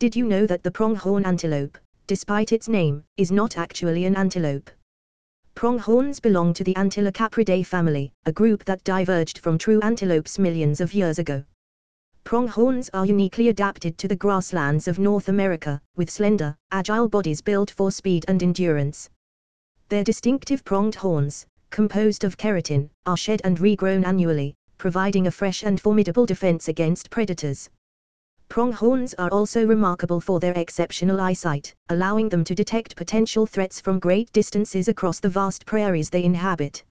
Did you know that the pronghorn antelope, despite its name, is not actually an antelope? Pronghorns belong to the Antilocapridae family, a group that diverged from true antelopes millions of years ago. Pronghorns are uniquely adapted to the grasslands of North America, with slender, agile bodies built for speed and endurance. Their distinctive pronged horns, composed of keratin, are shed and regrown annually, providing a fresh and formidable defense against predators. Pronghorns are also remarkable for their exceptional eyesight, allowing them to detect potential threats from great distances across the vast prairies they inhabit.